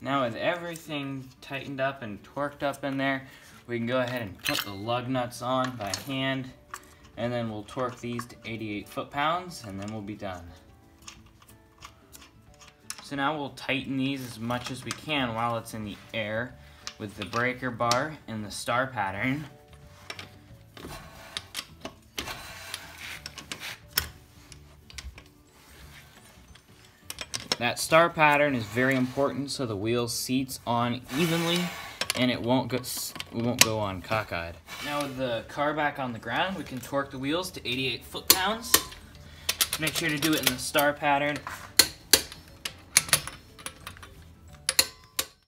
Now with everything tightened up and torqued up in there, we can go ahead and put the lug nuts on by hand, and then we'll torque these to 88 foot-pounds, and then we'll be done. So now we'll tighten these as much as we can while it's in the air with the breaker bar and the star pattern. That star pattern is very important so the wheel seats on evenly and it won't go, we won't go on cockeyed. Now with the car back on the ground, we can torque the wheels to 88 foot-pounds. Make sure to do it in the star pattern